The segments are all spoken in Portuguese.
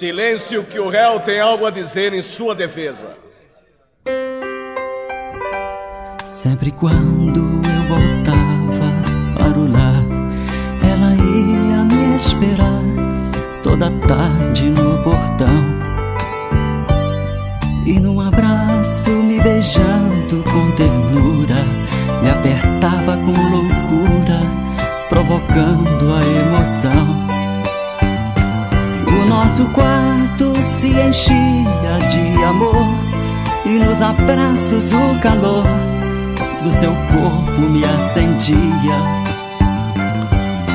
Silêncio, que o réu tem algo a dizer em sua defesa. Sempre quando eu voltava para o lar, ela ia me esperar toda tarde no portão. E num abraço me beijando com ternura, me apertava com loucura, provocando a emoção. Nosso quarto se enchia de amor e nos abraços o calor do seu corpo me acendia.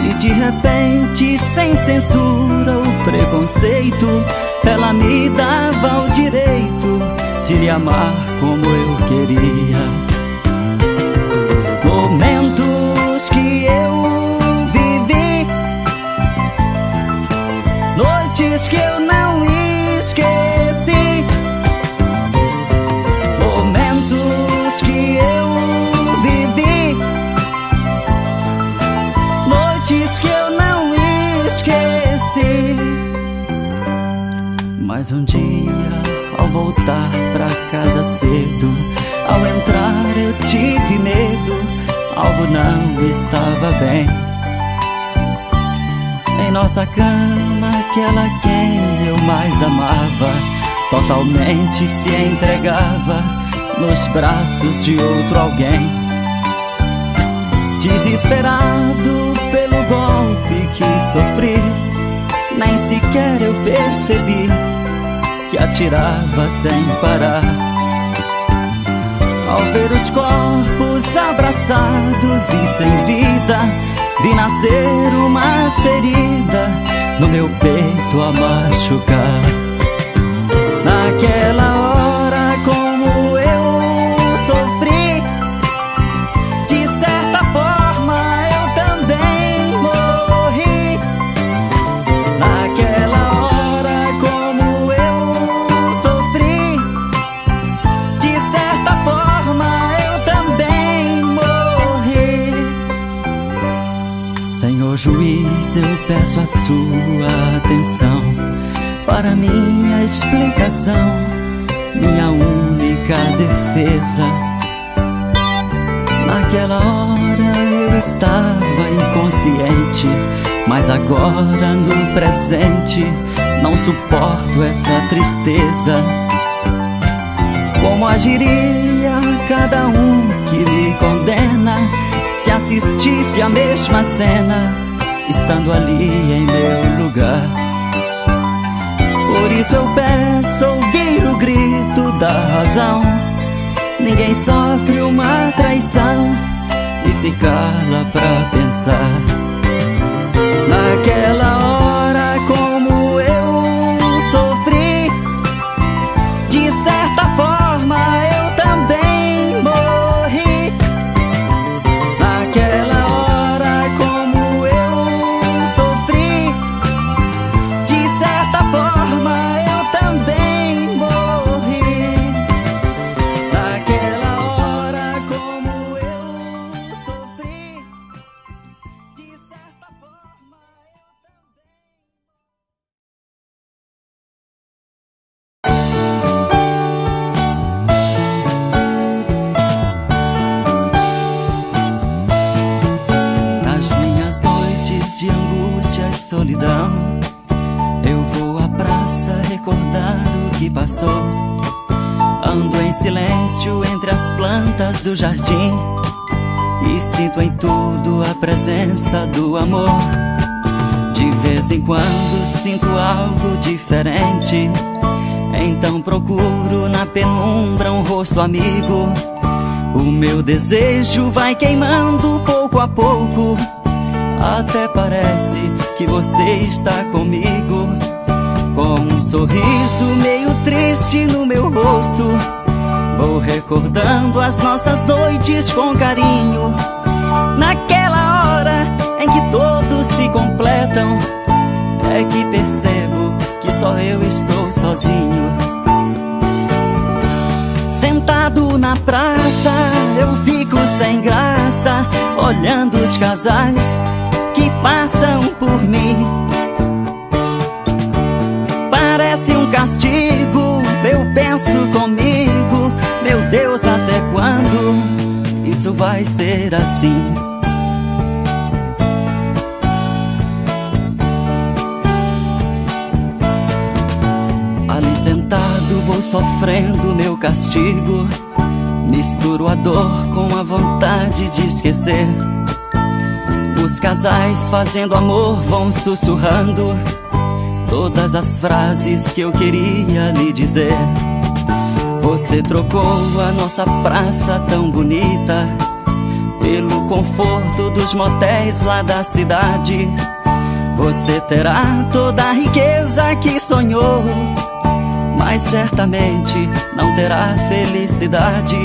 E de repente, sem censura ou preconceito, ela me dava o direito de lhe amar como eu queria. Que eu não esqueci. Mas um dia, ao voltar pra casa cedo, ao entrar eu tive medo, algo não estava bem. Em nossa cama, aquela quem eu mais amava, totalmente se entregava nos braços de outro alguém. Desesperado pelo golpe que sofri, nem sequer eu percebi que atirava sem parar. Ao ver os corpos abraçados e sem vida, vi nascer uma ferida no meu peito a machucar. Naquela Senhor juiz, eu peço a sua atenção para minha explicação, minha única defesa. Naquela hora eu estava inconsciente, mas agora no presente não suporto essa tristeza. Como agiria cada um que me condena se assistisse a mesma cena, estando ali em meu lugar? Por isso eu peço ouvir o grito da razão. Ninguém sofre uma traição e se cala pra pensar. Que passou. Ando em silêncio entre as plantas do jardim e sinto em tudo a presença do amor. De vez em quando sinto algo diferente. Então procuro na penumbra um rosto amigo. O meu desejo vai queimando pouco a pouco. Até parece que você está comigo. Com um sorriso meio triste no meu rosto. Vou recordando as nossas noites com carinho. Naquela hora em que todos se completam, é que percebo que só eu estou sozinho. Sentado na praça, eu fico sem graça, olhando os casais vai ser assim. Ali sentado vou sofrendo meu castigo. Misturo a dor com a vontade de esquecer. Os casais fazendo amor vão sussurrando todas as frases que eu queria lhe dizer. Você trocou a nossa praça tão bonita pelo conforto dos motéis lá da cidade. Você terá toda a riqueza que sonhou, mas certamente não terá felicidade.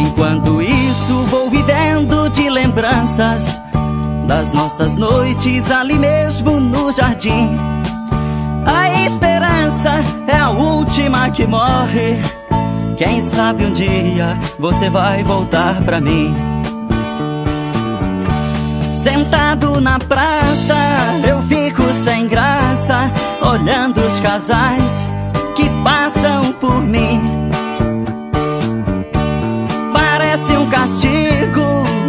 Enquanto isso, vou vivendo de lembranças das nossas noites ali mesmo no jardim. A esperança é a última que morre. Quem sabe um dia você vai voltar pra mim. Sentado na praça, eu fico sem graça, olhando os casais que passam por mim. Parece um castigo,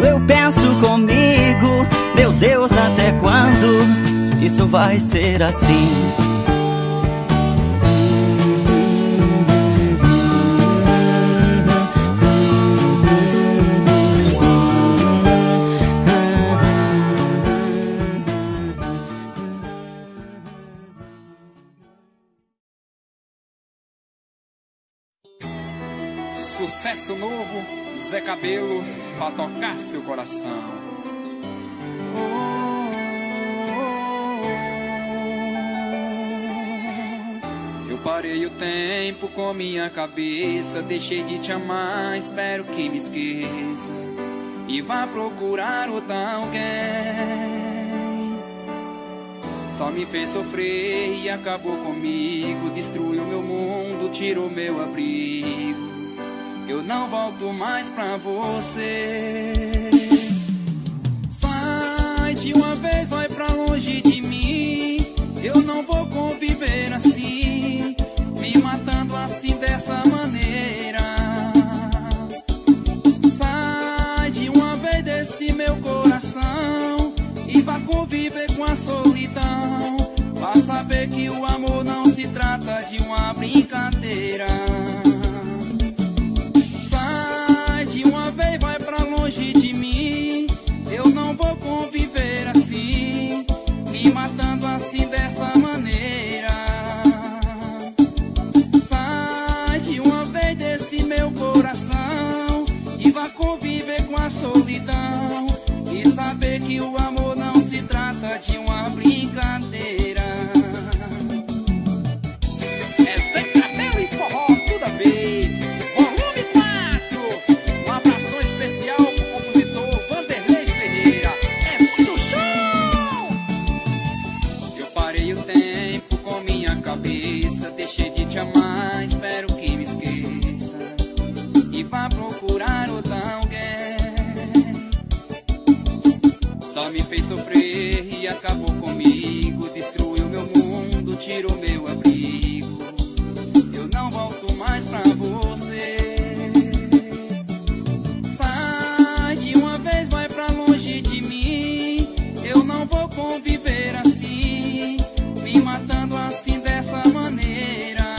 eu penso comigo, meu Deus, até quando isso vai ser assim? Sucesso novo, Zé Cabelo, pra tocar seu coração. Eu parei o tempo com minha cabeça, deixei de te amar, espero que me esqueça e vá procurar outra alguém. Só me fez sofrer e acabou comigo, destruiu meu mundo, tirou meu abrigo. Eu não volto mais pra você. Sai de uma vez, vai pra longe de mim. Eu não vou conviver assim, me matando assim dessa maneira. Sai de uma vez desse meu coração e vá conviver com a solidão. Pra saber que o amor não se trata de uma brincadeira. Com tirou meu abrigo. Eu não volto mais pra você. Sai de uma vez, vai pra longe de mim. Eu não vou conviver assim, me matando assim dessa maneira.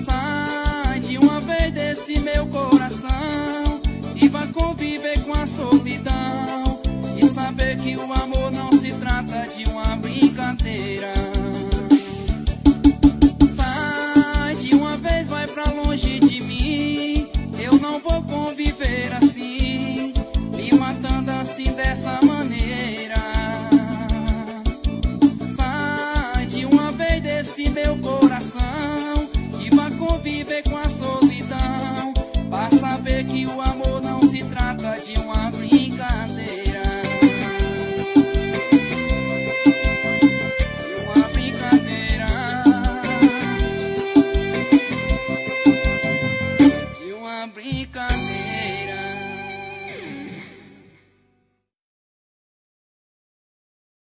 Sai de uma vez desse meu coração e vá conviver com a solidão. E saber que o amor não se trata de uma brincadeira.